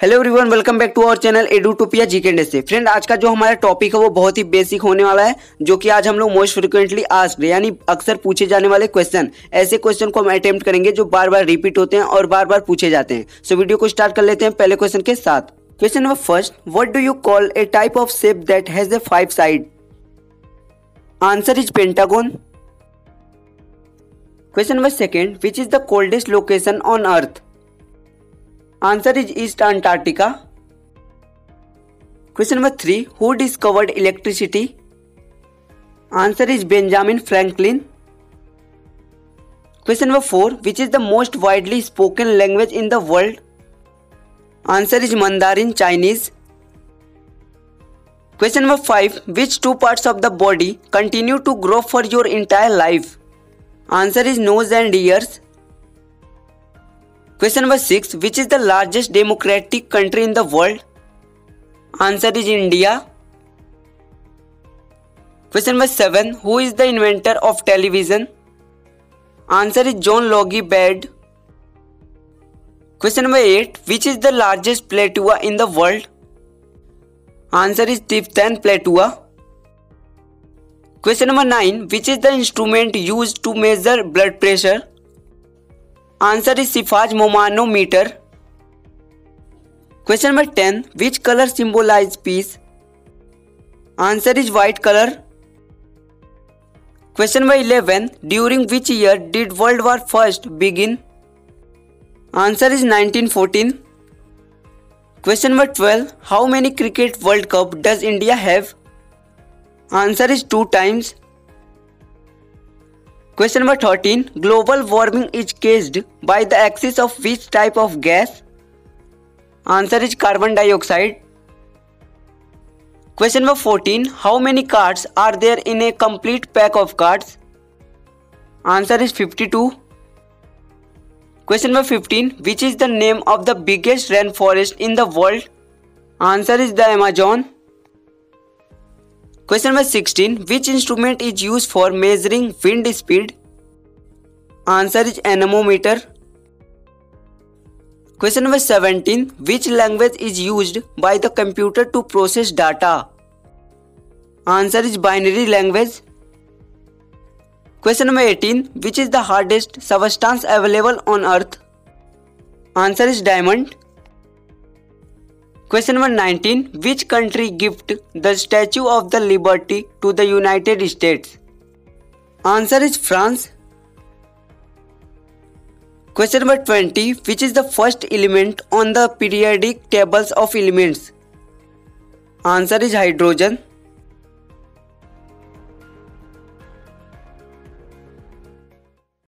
Hello everyone welcome back to our channel Edutopia GK से friend आज का जो हमारा टॉपिक है वो बहुत ही बेसिक होने वाला है जो कि आज हम लोग मोस्ट फ्रिक्वेंटली आस्क्ड यानी अक्सर पूछे जाने वाले क्वेश्चन ऐसे क्वेश्चन को हम अटेम्प्ट करेंगे जो बार बार रिपीट होते हैं और बार बार पूछे जाते हैं. सो so, वीडियो को स्टार्ट कर लेते हैं पहले क्वेश्चन के साथ. Question number first what do you call a type of shape that has a five side answer is pentagon question number second which is the coldest location on earth Answer is East Antarctica. Question number 3. Who discovered electricity? Answer is Benjamin Franklin. Question number 4. Which is the most widely spoken language in the world? Answer is Mandarin Chinese. Question number 5. Which two parts of the body continue to grow for your entire life? Answer is nose and ears. Question number 6 Which is the largest democratic country in the world? Answer is India. Question number 7 Who is the inventor of television? Answer is John Logie Baird. Question number 8 Which is the largest plateau in the world? Answer is Tibetan Plateau. Question number 9 Which is the instrument used to measure blood pressure? Answer is Sphygmomanometer. Question number 10. Which color symbolize peace? Answer is white color. Question number 11. During which year did World War First begin? Answer is 1914. Question number 12. How many cricket World Cup does India have? Answer is 2 times. Question number 13. Global warming is caused by the axis of which type of gas? Answer is carbon dioxide. Question number 14. How many cards are there in a complete pack of cards? Answer is 52. Question number 15. Which is the name of the biggest rainforest in the world? Answer is the Amazon. Question number 16. Which instrument is used for measuring wind speed? Answer is anemometer. Question number 17. Which language is used by the computer to process data? Answer is binary language. Question number 18. Which is the hardest substance available on earth? Answer is diamond. Question number 19. Which country gift the Statue of the Liberty to the United States? Answer is France. Question number 20. Which is the first element on the periodic tables of elements? Answer is hydrogen.